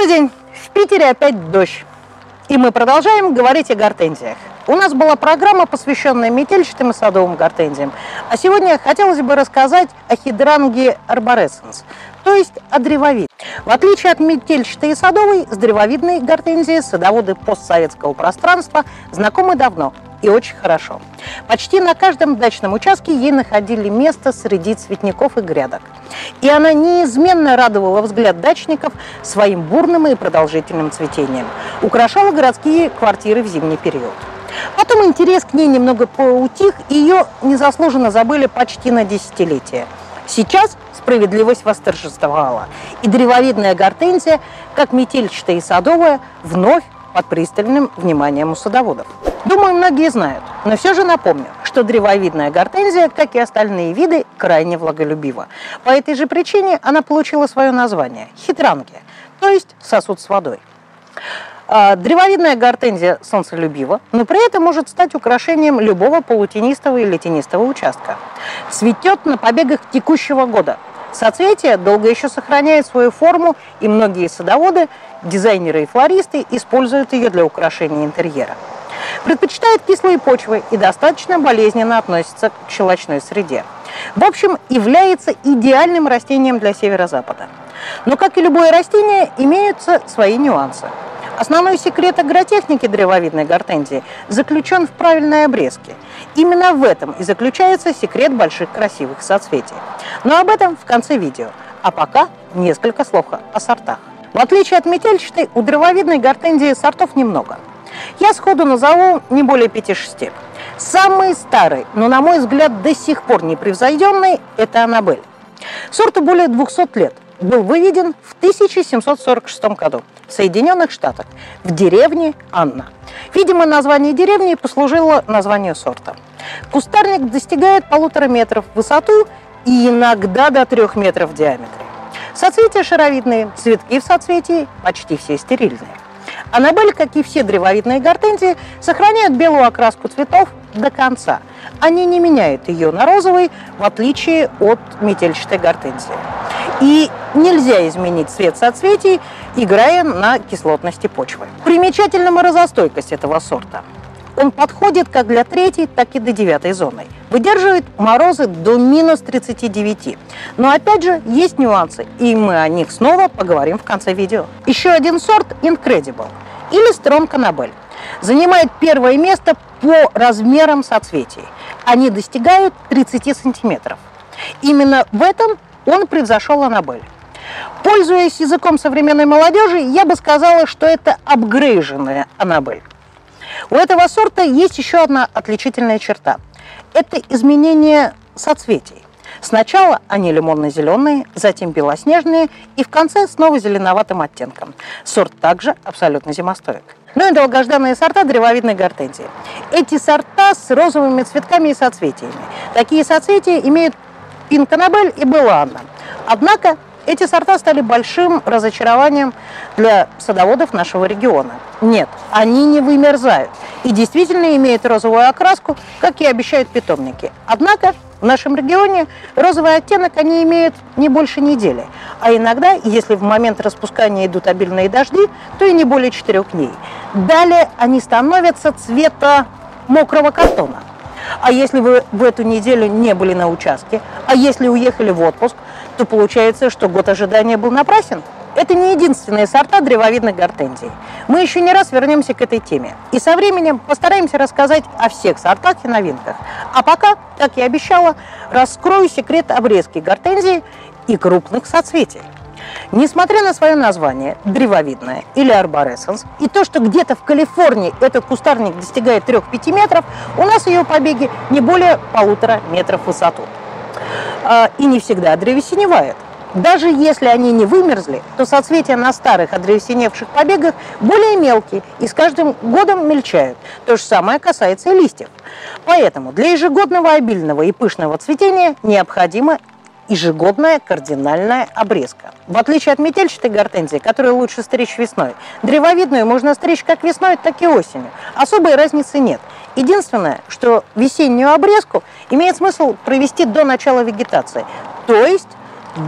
Добрый день! В Питере опять дождь. И мы продолжаем говорить о гортензиях. У нас была программа, посвященная метельчатым и садовым гортензиям. А сегодня хотелось бы рассказать о хидранге арборесценс, то есть о древовид. В отличие от метельчатой и садовой, с древовидной гортензией садоводы постсоветского пространства знакомы давно и очень хорошо. Почти на каждом дачном участке ей находили место среди цветников и грядок. И она неизменно радовала взгляд дачников своим бурным и продолжительным цветением. Украшала городские квартиры в зимний период. Потом интерес к ней немного поутих, и ее незаслуженно забыли почти на десятилетие. Сейчас справедливость восторжествовала, и древовидная гортензия, как метельчатая и садовая, вновь под пристальным вниманием у садоводов. Думаю, многие знают, но все же напомню, что древовидная гортензия, как и остальные виды, крайне влаголюбива. По этой же причине она получила свое название – хитрангия, то есть сосуд с водой. А, древовидная гортензия солнцелюбива, но при этом может стать украшением любого полутенистого или тенистого участка. Цветет на побегах текущего года. Соцветие долго еще сохраняет свою форму, и многие садоводы, дизайнеры и флористы используют ее для украшения интерьера. Предпочитает кислые почвы и достаточно болезненно относится к щелочной среде. В общем, является идеальным растением для северо-запада. Но, как и любое растение, имеются свои нюансы. Основной секрет агротехники древовидной гортензии заключен в правильной обрезке. Именно в этом и заключается секрет больших красивых соцветий. Но об этом в конце видео. А пока несколько слов о сортах. В отличие от метельчатой, у древовидной гортензии сортов немного – я сходу назову не более 5-6. Самый старый, но, на мой взгляд, до сих пор непревзойденный – это Аннабель. Сорту более 200 лет. Был выведен в 1746 году в Соединенных Штатах, в деревне Анна. Видимо, название деревни послужило названию сорта. Кустарник достигает полутора метров в высоту и иногда до трех метров в диаметре. Соцветия шаровидные, цветки в соцветии почти все стерильные. Аннабель, как и все древовидные гортензии, сохраняют белую окраску цветов до конца. Они не меняют ее на розовый, в отличие от метельчатой гортензии. И нельзя изменить цвет соцветий, играя на кислотности почвы. Примечательна морозостойкость этого сорта. Он подходит как для третьей, так и до девятой зоны. Выдерживает морозы до минус 39. Но опять же, есть нюансы, и мы о них снова поговорим в конце видео. Еще один сорт Incredible или Strong Annabelle. Занимает первое место по размерам соцветий. Они достигают 30 сантиметров. Именно в этом он превзошел Аннабель. Пользуясь языком современной молодежи, я бы сказала, что это апгрейженная Аннабель. У этого сорта есть еще одна отличительная черта. Это изменение соцветий. Сначала они лимонно-зеленые, затем белоснежные и в конце снова зеленоватым оттенком. Сорт также абсолютно зимостоек. Ну и долгожданные сорта древовидной гортензии. Эти сорта с розовыми цветками и соцветиями. Такие соцветия имеют пинканабель и белланна. Однако эти сорта стали большим разочарованием для садоводов нашего региона. Нет, они не вымерзают и действительно имеют розовую окраску, как и обещают питомники. Однако в нашем регионе розовый оттенок они имеют не больше недели, а иногда, если в момент распускания идут обильные дожди, то и не более четырех дней. Далее они становятся цвета мокрого картона. А если вы в эту неделю не были на участке, а если уехали в отпуск, то получается, что год ожидания был напрасен. Это не единственные сорта древовидных гортензий. Мы еще не раз вернемся к этой теме. И со временем постараемся рассказать о всех сортах и новинках. А пока, как я обещала, раскрою секрет обрезки гортензий и крупных соцветий. Несмотря на свое название, древовидное или арборесенс, и то, что где-то в Калифорнии этот кустарник достигает 3-5 метров, у нас ее побеги не более полутора метров высоту. А, и не всегда древесиневают. Даже если они не вымерзли, то соцветия на старых одревесеневших побегах более мелкие и с каждым годом мельчают. То же самое касается и листьев. Поэтому для ежегодного обильного и пышного цветения необходимо ежегодная кардинальная обрезка. В отличие от метельчатой гортензии, которую лучше стричь весной, древовидную можно стричь как весной, так и осенью. Особой разницы нет. Единственное, что весеннюю обрезку имеет смысл провести до начала вегетации, то есть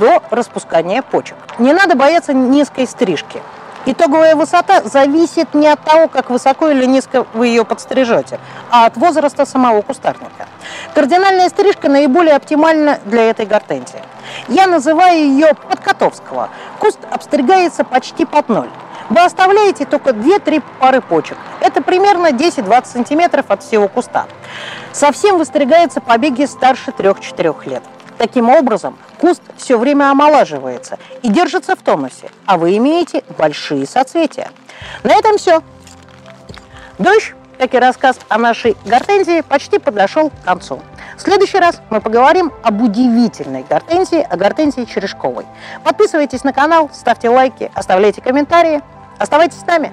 до распускания почек. Не надо бояться низкой стрижки. Итоговая высота зависит не от того, как высоко или низко вы ее подстрижете, а от возраста самого кустарника. Кардинальная стрижка наиболее оптимальна для этой гортензии. Я называю ее подкотовского. Куст обстригается почти под ноль. Вы оставляете только 2-3 пары почек. Это примерно 10-20 сантиметров от всего куста. Совсем выстригаются побеги старше 3-4 лет. Таким образом, куст все время омолаживается и держится в тонусе, а вы имеете большие соцветия. На этом все. Дождь, как и рассказ о нашей гортензии, почти подошел к концу. В следующий раз мы поговорим об удивительной гортензии, о гортензии черешковой. Подписывайтесь на канал, ставьте лайки, оставляйте комментарии. Оставайтесь с нами.